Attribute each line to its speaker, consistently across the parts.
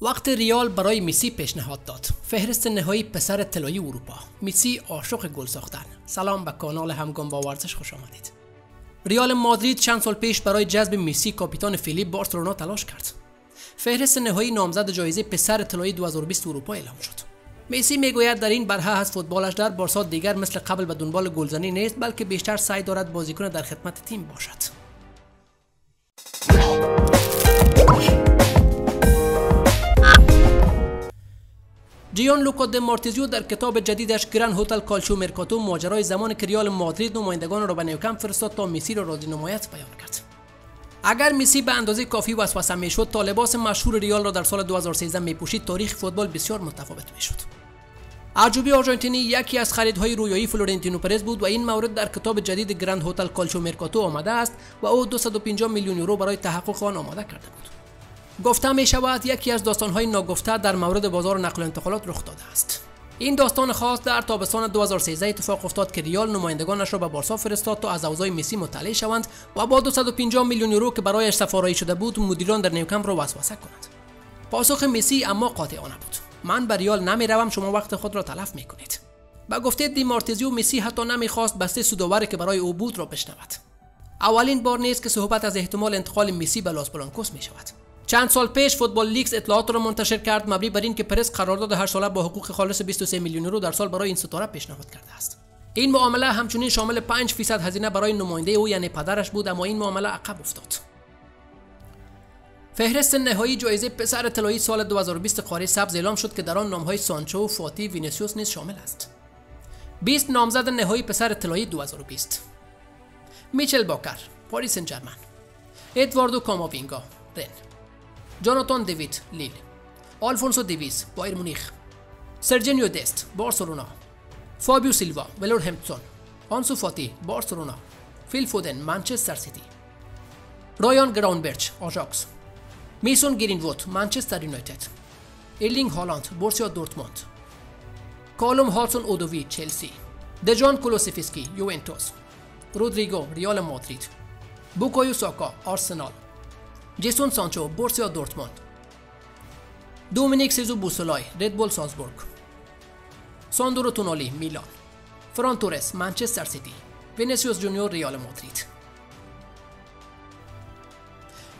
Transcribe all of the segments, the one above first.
Speaker 1: وقت ریال برای میسی پیشنهاد داد. فهرست نهایی پسر طلایی اروپا. میسی عاشق گل ساختن. سلام به کانال همگام با ورزش خوش آمدید. ریال مادرید چند سال پیش برای جذب میسی کاپیتان فیلیپ بارسلونا تلاش کرد. فهرست نهایی نامزد جایزه پسر طلایی 2020 اروپا اعلام شد. میسی می‌گوید در این برهه از فوتبالش در بارسا دیگر مثل قبل به دنبال گلزنی نیست بلکه بیشتر سعی دارد بازیکن در خدمت تیم باشد. جیان لوکا دی مارتزیو در کتاب جدیدش Grand Hotel Calciomercato ماجرای زمان که ریال مادرید نمایندگان را به نیوکمپ فرستاد تا مسی را راضی نماید بیان کرد. اگر مسی به اندازه کافی وسوسه می‌شد تا لباس مشهور ریال را در سال 2013 میپوشید تاریخ فوتبال بسیار متفاوت می‌شد. اعجوبه آرژانتینی یکی از خریدهای رویایی فلورنتینو پرز بود و این مورد در کتاب جدید Grand Hotel Calciomercato آمده است و او 250 میلیون یورو برای تحقق آن آماده کرده بود. گفته می شود یکی از داستانهای ناگفته در مورد بازار نقل و انتقالات رخ داده است. این داستان خاص در تابستان 2013 اتفاق افتاد که ریال نمایندگانش را به بارسا فرستاد تا از اوضاع مسی مطلع شوند و با 250 میلیون یورو که برایش سفارایی شده بود مدیران در نیوکم را وسوسه کنند پاسخ مسی اما قاطعانه بود. من به ریال نمی‌روم شما وقت خود را تلف می‌کنید. با گفته دی مارتیزیو مسی حتی نمی‌خواست بسته سوداوری که برای او بود را بشنود. اولین بار نیست که صحبت از احتمال انتقال مسی به لاس بلانکوس می شود چند سال پیش فوتبال لیکس اطلاعات را منتشر کرد. مبنی بر اینکه پرز قرارداد هر ساله با حقوق خالص 23 میلیون یورو در سال برای این ستاره پیشنهاد کرده است. این معامله همچنین شامل 5 فیصد هزینه برای نماینده او یعنی پدرش بود اما این معامله عقب افتاد. فهرست نهایی جایزه پسر طلایی سال 2020 قاره سبز اعلام شد که در آن نامهای سانچو، فاتی، وینیسیوس نیز شامل است. 20 نامزد نهایی پسر طلایی 2020 میچل باکر، پاریس سن ادواردو کاماوینگا، رن. جاناتان دیوید لیل آلفونسو دیویس بایر مونیخ سرجینیو دست بارسلونا فابیو سیلوا همپتون آنسو فاتی بارسلونا فیل فودن منچستر سیتی رایان گراونبرچ آژاکس میسون گرینوود منچستر یونایتد ارلینگ هالند بورسیا دورتموند کالوم هاتسون اودوی چلسی دجان کولوسفسکی یوونتوس رودریگو ریال مادرید بوکایو ساکا آرسنال جیسون سانچو بورسیا دورتموند. دومینیک سوبوسلای ردبول سالزبورگ. ساندرو تونالی میلان. فران تورس منچستر سیتی. وینیسیوس جونیور ریال مادرید.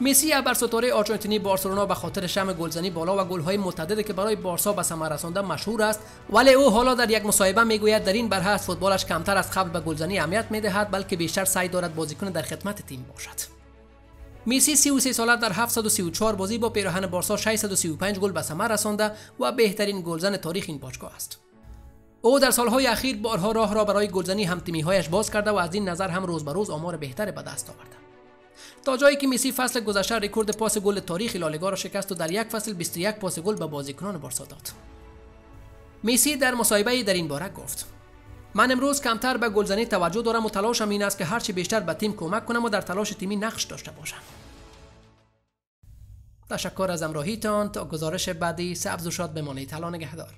Speaker 1: مسی ابر ستاره آرژانتینی بارسلونا به خاطر شم گلزنی بالا و گل‌های متعددی که برای بارسا به ثمر رسانده مشهور است ولی او حالا در یک مصاحبه می‌گوید در این برهه از فوتبالش کمتر از قبل به گلزنی اهمیت می‌دهد بلکه بیشتر سعی دارد بازیکن در خدمت تیم باشد. میسی 33 ساله در 734 بازی با پیراهن بارسا 635 گل به ثمر رسانده و بهترین گلزن تاریخ این باشگاه است. او در سالهای اخیر بارها راه را برای گلزنی هم هایش باز کرده و از این نظر هم روز به روز آمار بهتری به دست آورده. تا جایی که میسی فصل گذشته رکورد پاس گل تاریخ لالیگا را شکست و در یک فصل 21 پاس گل به بازیکنان بارسا داد. میسی در مصاحبه در این باره گفت: من امروز کمتر به گلزنی توجه دارم و تلاشم این است که هرچی بیشتر به تیم کمک کنم و در تلاش تیمی نقش داشته باشم. تشکر از امراهیتان تا گزارش بعدی. سبز و شاد بمانید تلا نگهدار.